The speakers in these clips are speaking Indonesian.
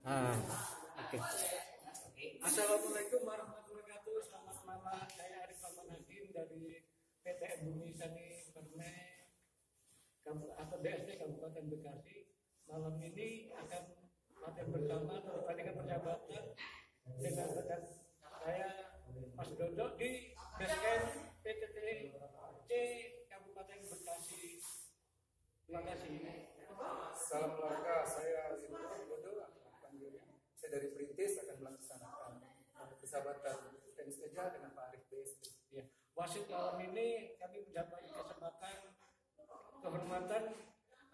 Ah, oke. Assalamualaikum warahmatullahi wabarakatuh. Selamat malam. Saya Arif Rahman Hakim dari PT Bumi Sani Perme Kabu- atau BSD Kabupaten Bekasi. Malam ini akan latihan bersama atau pertandingan persahabatan dengan rekan saya Mas Dodo di basecamp PTT C Kabupaten Bekasi. Terima kasih. Salam keluarga, saya Dodo, dari Perintis akan melaksanakan uh, persahabatan tenis meja dengan Pak Arif BSD. Ya, wasit malam ini kami mendapat kesempatan kehormatan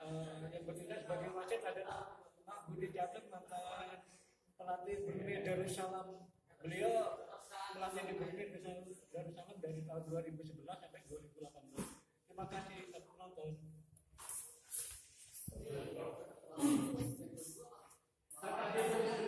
eh, yang bertindak sebagai wasit adalah Pak Budi Jatuh mantan pelatih Brunei Darussalam. Beliau melatih di Brunei Darussalam dari tahun 2011 sampai 2018. Terima kasih telah menonton. Pakai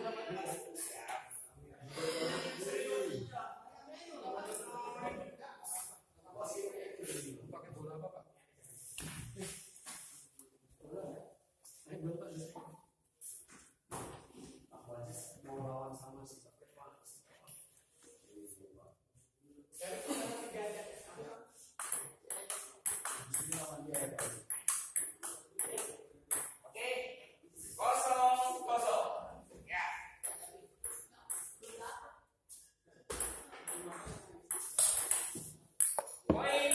Why?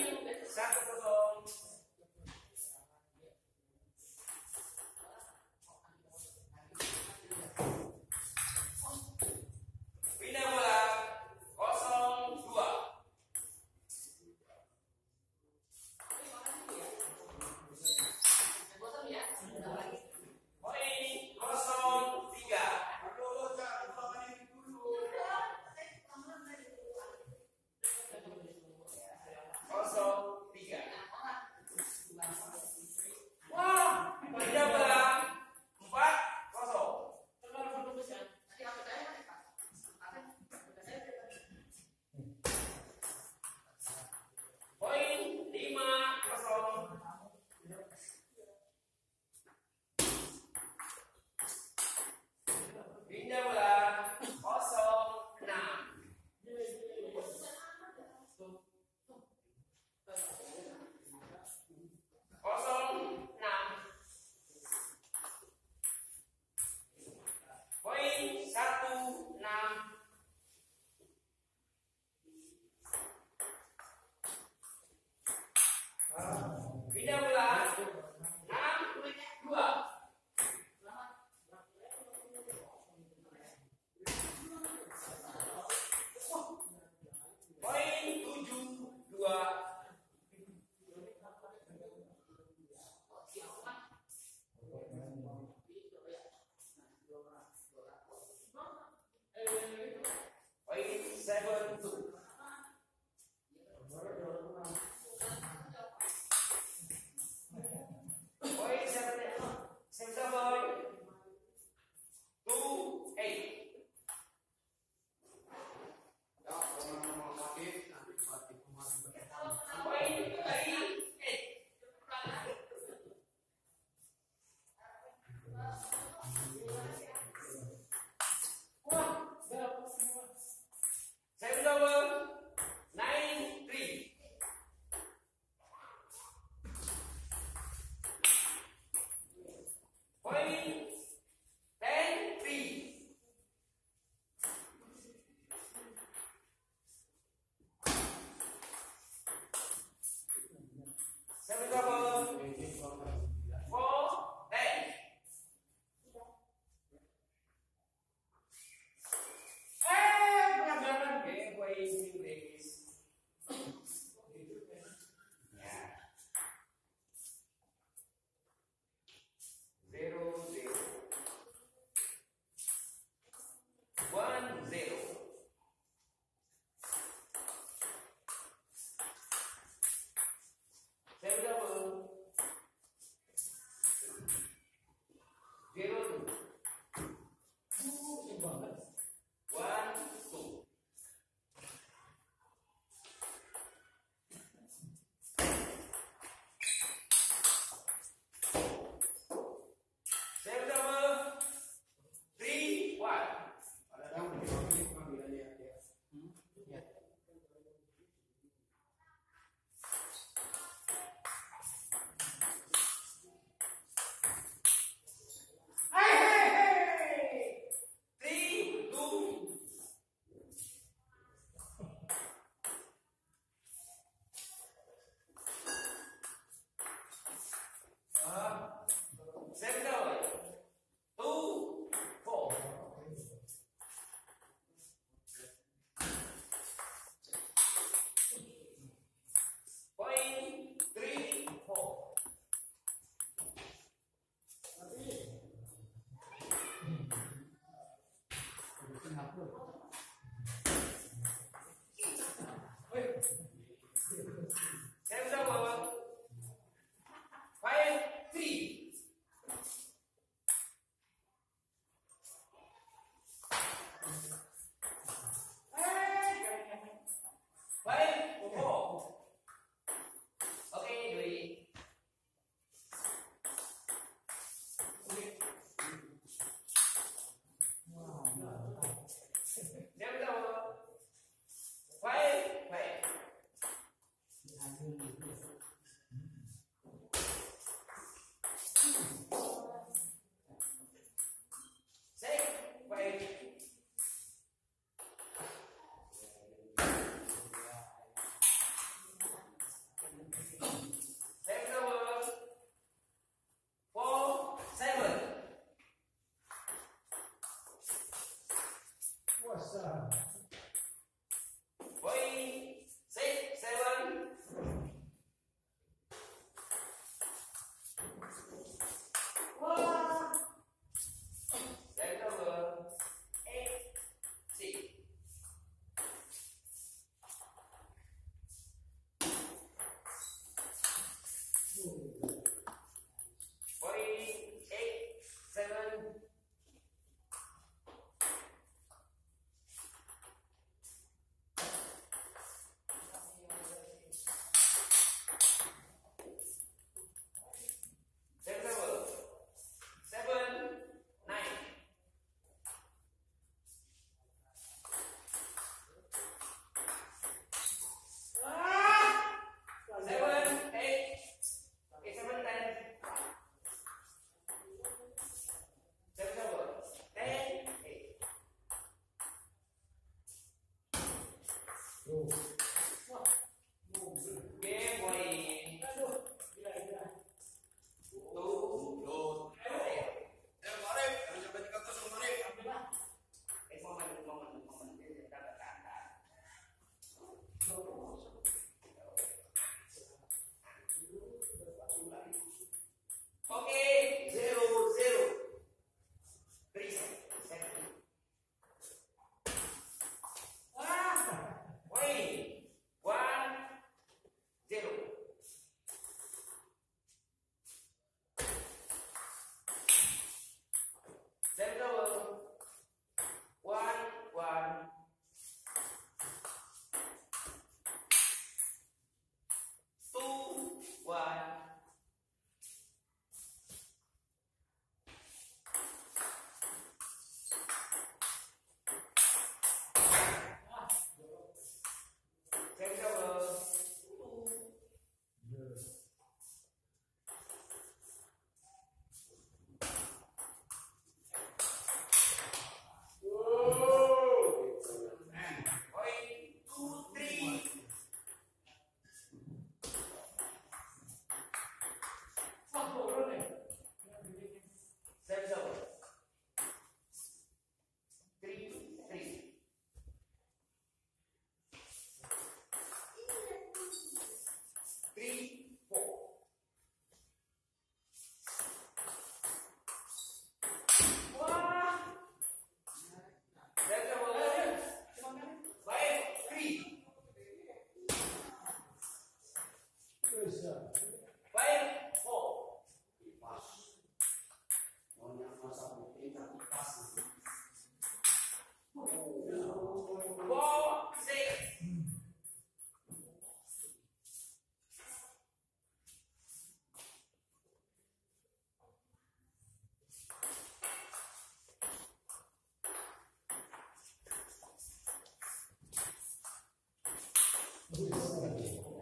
Who is that?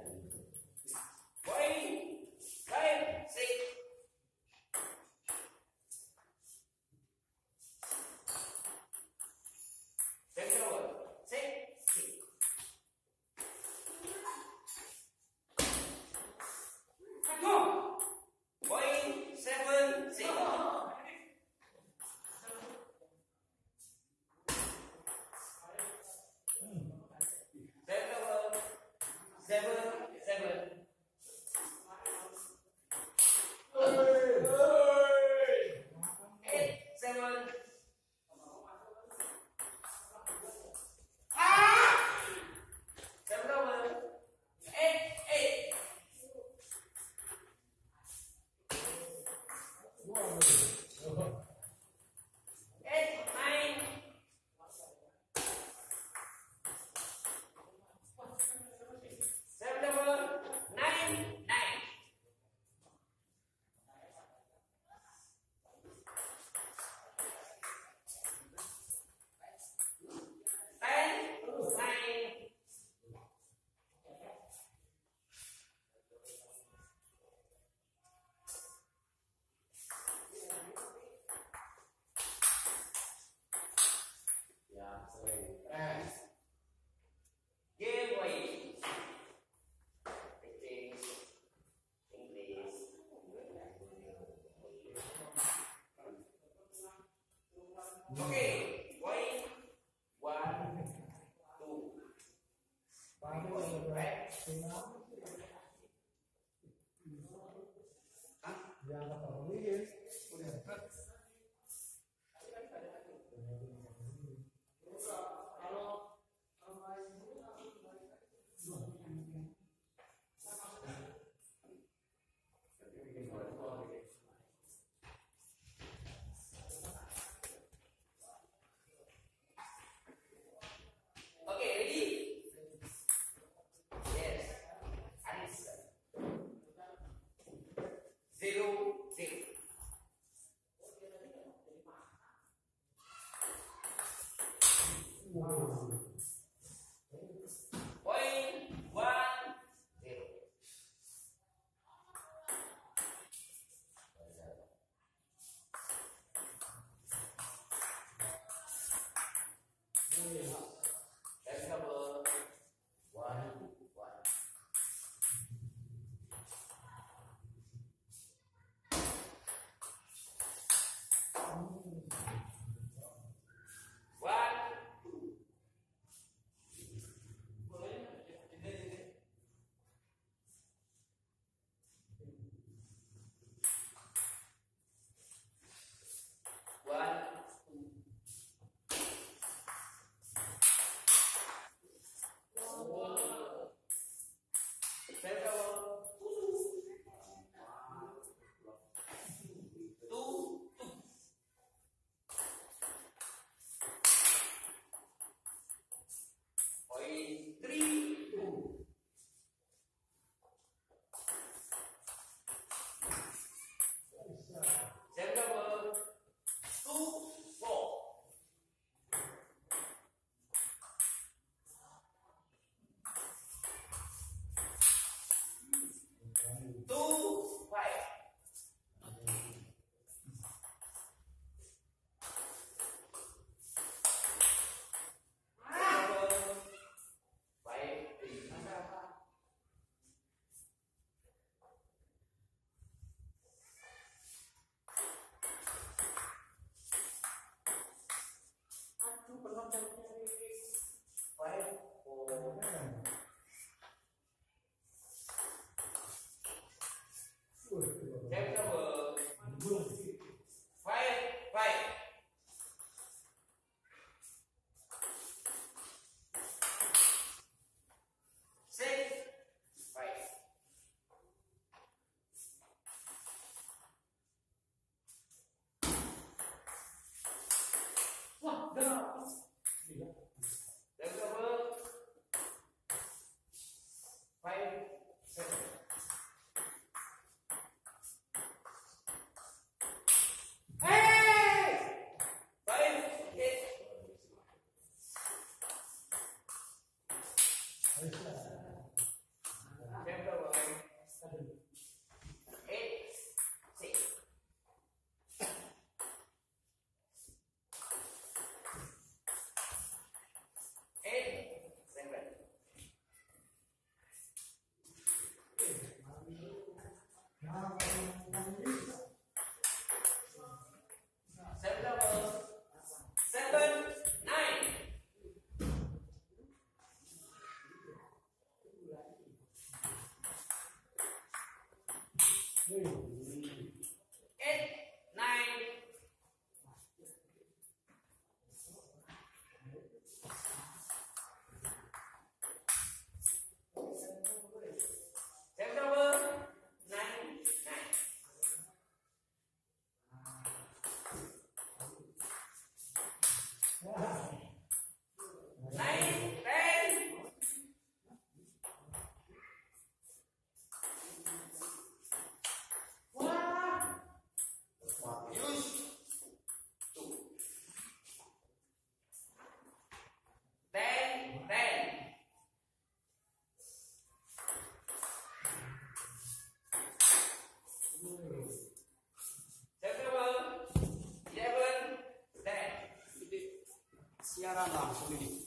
community.